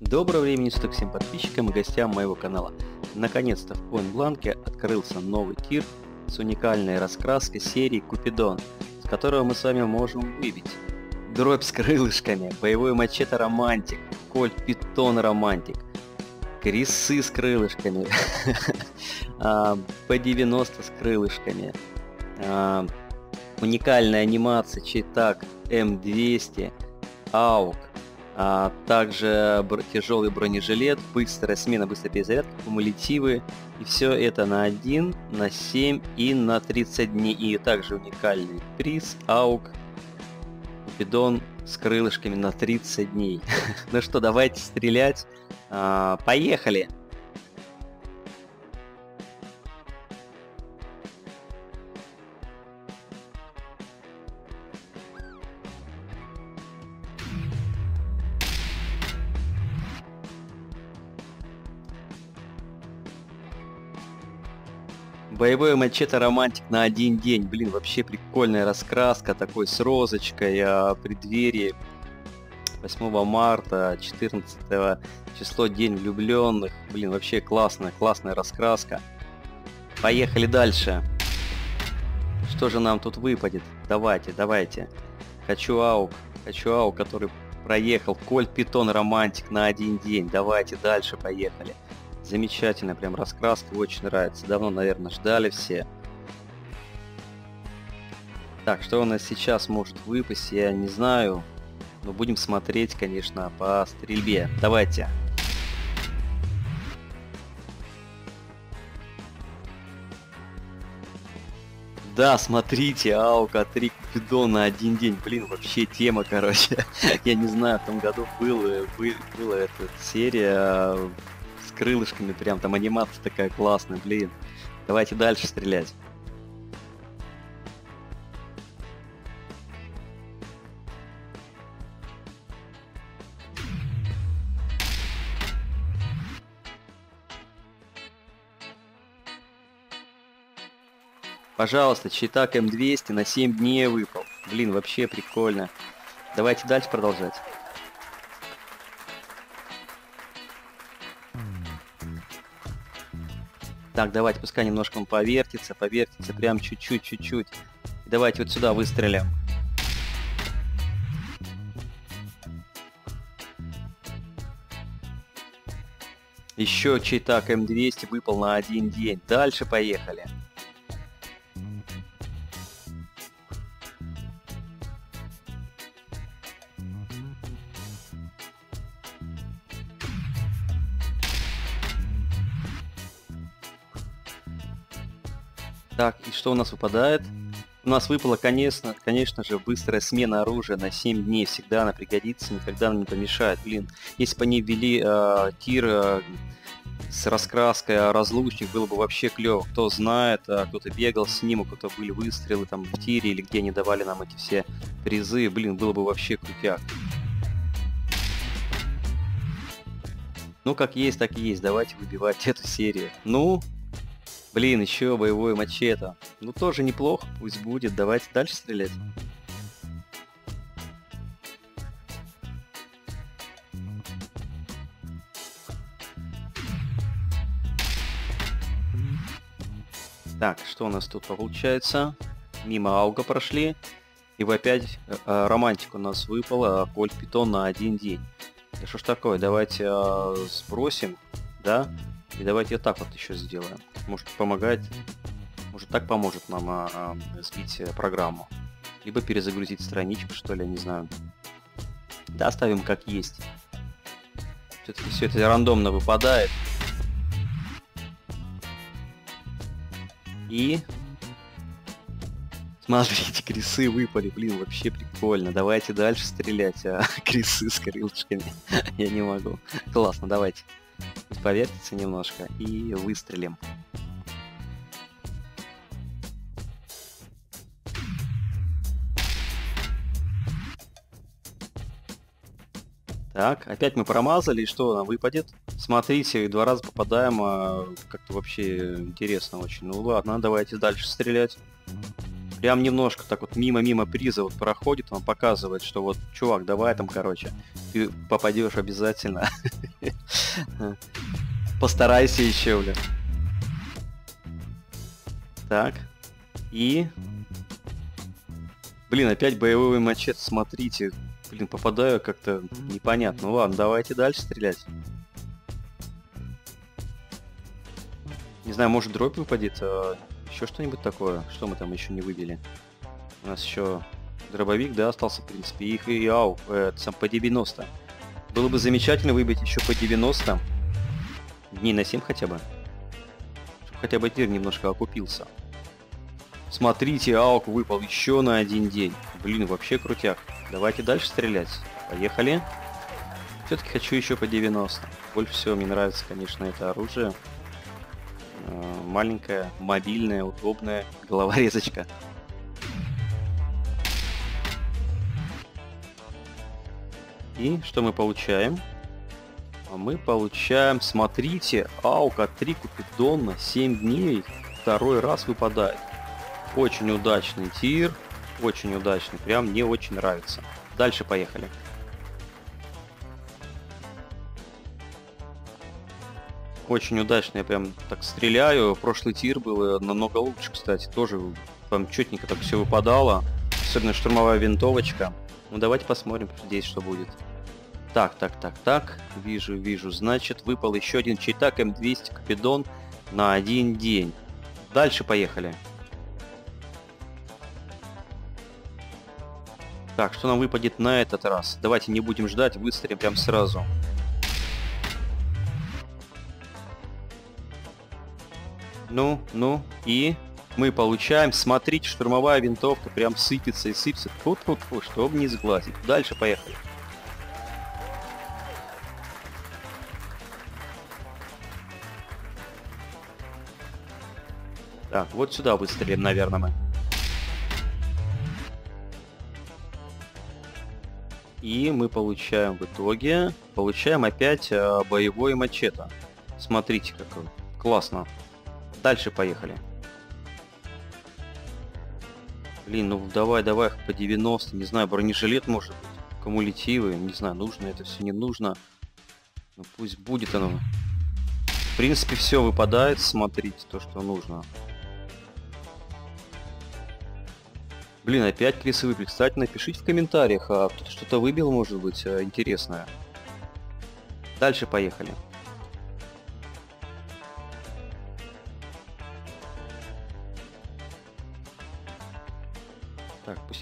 Доброго времени суток всем подписчикам и гостям моего канала. Наконец-то в Point открылся новый тир с уникальной раскраской серии Купидон, с которого мы с вами можем выбить дробь с крылышками, боевой мачете романтик, кольт питон романтик, крисы с крылышками, P90 с крылышками, а, уникальная анимация читак М200, AUK, а также тяжелый бронежилет, быстрая смена, быстрая перезарядка, кумулятивы. И все это на 1, на 7 и на 30 дней. И также уникальный приз, аук, бидон с крылышками на 30 дней. ну что, давайте стрелять. А, поехали! Боевой мачете романтик на один день. Блин, вообще прикольная раскраска, такой с розочкой, а, преддверии 8 марта, 14 число, День влюбленных. Блин, вообще классная, классная раскраска. Поехали дальше. Что же нам тут выпадет? Давайте, давайте. Хочу аук. Хочу аук, который проехал. Коль Питон Романтик на один день. Давайте дальше, поехали. Замечательная прям раскраска, очень нравится. Давно, наверное, ждали все. Так, что у нас сейчас может выпасть, я не знаю. Но будем смотреть, конечно, по стрельбе. Давайте. Да, смотрите, Аука 3 Купидон на один день. Блин, вообще тема, короче. Я не знаю, в том году было, была эта серия крылышками, прям там анимация такая классная, блин. Давайте дальше стрелять. Пожалуйста, читак М200 на 7 дней выпал. Блин, вообще прикольно. Давайте дальше продолжать. Так, давайте, пускай немножко он повертится, повертится прям чуть-чуть, чуть-чуть. Давайте вот сюда выстрелим. Еще чей-так М200 выпал на один день. Дальше поехали. Так, и что у нас выпадает? У нас выпала, конечно, конечно же, быстрая смена оружия на 7 дней. Всегда она пригодится, никогда она не помешает. Блин, если бы они ввели э, тир э, с раскраской разлучник, было бы вообще клево. Кто знает, э, кто-то бегал с ним, у кого-то были выстрелы там в тире, или где они давали нам эти все призы. Блин, было бы вообще крутяк. Ну, как есть, так и есть. Давайте выбивать эту серию. Ну, Блин, еще боевой мачете. Ну тоже неплохо, пусть будет. Давайте дальше стрелять. Так, что у нас тут получается? Мимо ауга прошли. И опять э, э, романтика у нас выпала, Кольт Питон на один день. Да что ж такое, давайте э, сбросим, да? И давайте так вот еще сделаем. Может помогать, может так поможет нам а, а, сбить э, программу. Либо перезагрузить страничку, что ли, не знаю. Да, оставим как есть. Все-таки все это рандомно выпадает. И... Смотрите, кресы выпали, блин, вообще прикольно. Давайте дальше стрелять, а кресы с крылышками. Я не могу. Классно, давайте повертится немножко и выстрелим. Так, опять мы промазали, и что нам выпадет? Смотрите, два раза попадаем, а как-то вообще интересно очень. Ну ладно, давайте дальше стрелять. Прям немножко так вот мимо-мимо приза вот проходит, он показывает, что вот, чувак, давай там, короче, ты попадешь обязательно. Постарайся еще, бля. Так. И... Блин, опять боевой мачете, смотрите. Блин, попадаю как-то непонятно. Ну ладно, давайте дальше стрелять. Не знаю, может дробь выпадет, а еще что-нибудь такое. Что мы там еще не выбили? У нас еще дробовик, да, остался, в принципе. Их и ау, э, сам по 90. Было бы замечательно выбить еще по 90. Дней на 7 хотя бы. Чтобы хотя бы тир немножко окупился. Смотрите, аук выпал еще на один день. Блин, вообще крутяк. Давайте дальше стрелять. Поехали. Все-таки хочу еще по 90. Больше всего мне нравится, конечно, это оружие. Э, маленькая, мобильная, удобная головорезочка. И что мы получаем? А мы получаем, смотрите, Аука 3 Купидона 7 дней второй раз выпадает. Очень удачный тир, очень удачный, прям мне очень нравится. Дальше поехали. Очень удачно я прям так стреляю. Прошлый тир был намного лучше, кстати, тоже там четненько так все выпадало. Особенно штурмовая винтовочка. Ну давайте посмотрим здесь, что будет. Так, так, так, так. Вижу, вижу. Значит, выпал еще один чайтак М200 Капидон на один день. Дальше поехали. Так, что нам выпадет на этот раз? Давайте не будем ждать, выстрелим прям сразу. Ну, ну, и мы получаем, смотрите, штурмовая винтовка прям сыпется и сыпется. Тут, тут, тут, чтобы не сглазить. Дальше поехали. Так, вот сюда выстрелим, наверное, мы. И мы получаем в итоге, получаем опять э, боевой мачете. Смотрите, как классно. Дальше поехали. Блин, ну давай, давай по 90, не знаю, бронежилет может быть, кумулятивы, не знаю, нужно это все, не нужно. Ну пусть будет оно. В принципе, все выпадает, смотрите, то, что нужно. Блин, опять Крисы выбили. Кстати, напишите в комментариях, а кто-то что-то выбил, может быть, э, интересное. Дальше поехали.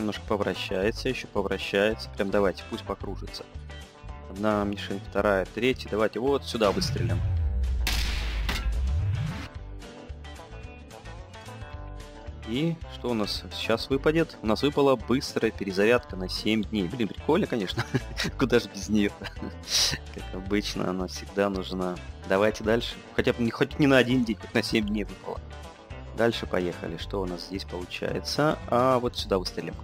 Немножко повращается, еще повращается. Прям давайте, пусть покружится. Одна мишень, вторая, третья. Давайте вот сюда выстрелим. И что у нас сейчас выпадет? У нас выпала быстрая перезарядка на 7 дней. Блин, прикольно, конечно. Куда же без нее? как обычно, она всегда нужна. Давайте дальше. Хотя бы не, хоть не на один день, хоть на 7 дней выпала. Дальше поехали. Что у нас здесь получается? А вот сюда выстрелим.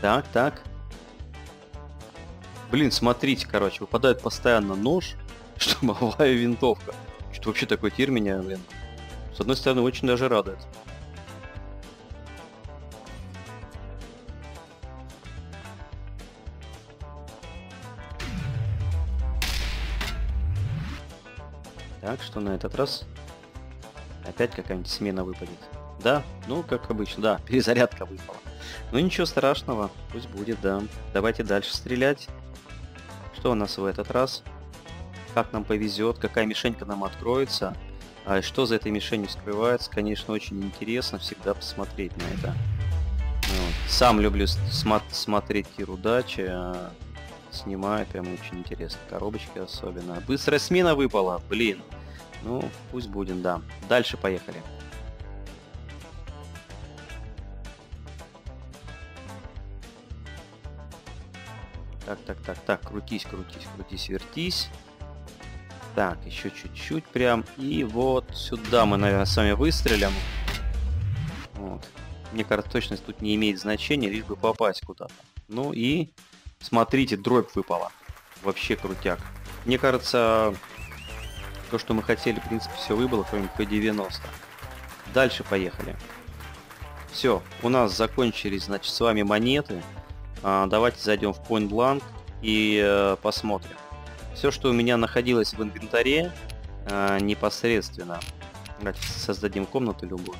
Так, так. Блин, смотрите, короче, выпадает постоянно нож, штурмовая винтовка. Что вообще такой тир меня, блин. С одной стороны, очень даже радует. Так, что на этот раз? Опять какая-нибудь смена выпадет. Да, ну, как обычно, да, перезарядка выпала. Ну, ничего страшного, пусть будет, да. Давайте дальше стрелять. Что у нас в этот раз? как нам повезет, какая мишенька нам откроется, а что за этой мишенью скрывается, конечно, очень интересно всегда посмотреть на это. Вот. Сам люблю смо смотреть тир удачи, а снимаю, прям очень интересно. Коробочки особенно. Быстрая смена выпала, блин. Ну, пусть будем, да. Дальше поехали. Так, так, так, так, крутись, крутись, крутись, вертись. Так, еще чуть-чуть прям. И вот сюда мы, наверное, с вами выстрелим. Вот. Мне кажется, точность тут не имеет значения, лишь бы попасть куда-то. Ну и смотрите, дробь выпала. Вообще крутяк. Мне кажется, То, что мы хотели, в принципе, все выбыло, кроме P90. Дальше поехали. Все, у нас закончились, значит, с вами монеты. А, давайте зайдем в Point Blank и э, посмотрим. Все, что у меня находилось в инвентаре, э, непосредственно. Давайте создадим комнату любую.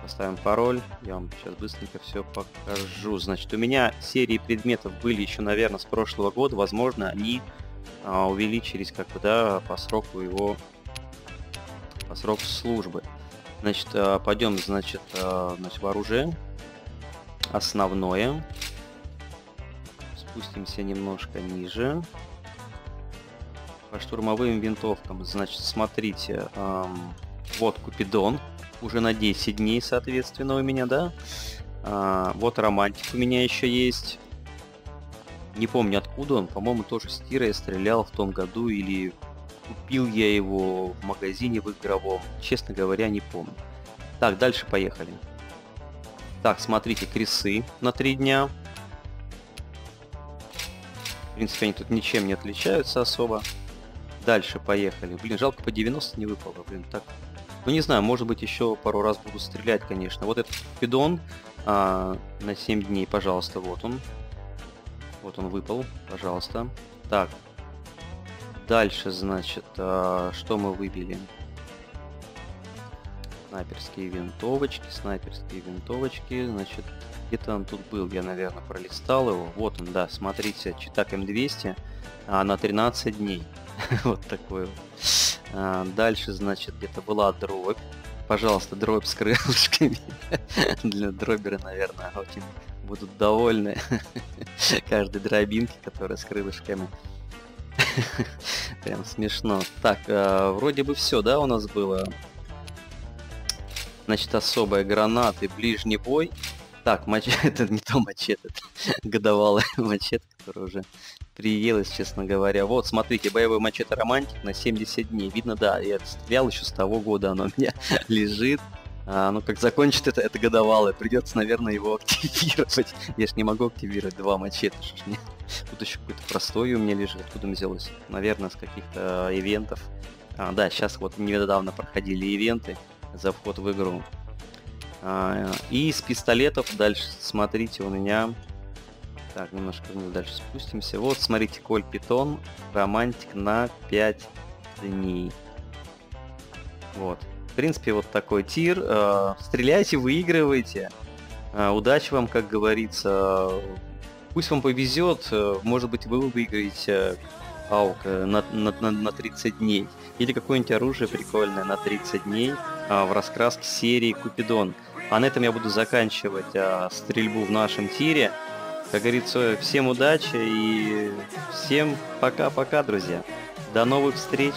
Поставим пароль. Я вам сейчас быстренько все покажу. Значит, у меня серии предметов были еще, наверное, с прошлого года. Возможно, они увеличились как бы, да, по сроку его, по сроку службы. Значит, а, пойдем, значит, а, значит, в оружие. Основное. Спустимся немножко ниже. По штурмовым винтовкам, значит, смотрите, эм, вот Купидон, уже на 10 дней, соответственно, у меня, да. А, вот Романтик у меня еще есть. Не помню откуда он, по-моему, тоже с Тира я стрелял в том году, или купил я его в магазине в игровом. Честно говоря, не помню. Так, дальше поехали. Так, смотрите, кресы на 3 дня. В принципе, они тут ничем не отличаются особо. Дальше поехали. Блин, жалко по 90 не выпало. Блин, так. Ну не знаю, может быть еще пару раз буду стрелять, конечно. Вот этот пидон а, на 7 дней, пожалуйста, вот он. Вот он выпал, пожалуйста. Так. Дальше, значит, а, что мы выбили? Снайперские винтовочки, снайперские винтовочки. Значит, где-то он тут был, я, наверное, пролистал его. Вот он, да, смотрите, Читак М200 а, на 13 дней. вот такой вот. А, дальше, значит, где-то была дробь. Пожалуйста, дробь с крылышками. Для дробера, наверное, очень будут довольны каждой дробинки, которая с крылышками. Прям смешно. Так, э, вроде бы все, да, у нас было. Значит, особая граната ближний бой. Так, мачете, это не то мачете, это годовалый мачете, который уже приелось, честно говоря. Вот, смотрите, боевой мачете романтик на 70 дней. Видно, да, я стрелял еще с того года, оно у меня лежит. А, ну, как закончит это, это годовалое, придется, наверное, его активировать. Я ж не могу активировать два мачете, мне. Тут еще какой-то простой у меня лежит, откуда он взялось? Наверное, с каких-то ивентов. А, да, сейчас вот недавно проходили ивенты за вход в игру. А, и с пистолетов дальше, смотрите, у меня... Так, немножко вниз дальше спустимся. Вот, смотрите, Коль Питон, романтик на 5 дней. Вот принципе, вот такой тир. Э, стреляйте, выигрывайте. Э, удачи вам, как говорится. Пусть вам повезет, э, может быть, вы выиграете аук на, на, на, на 30 дней. Или какое-нибудь оружие прикольное на 30 дней в раскраске серии Купидон. А на этом я буду заканчивать стрельбу в нашем тире. Как говорится, всем удачи и всем пока-пока, друзья. До новых встреч!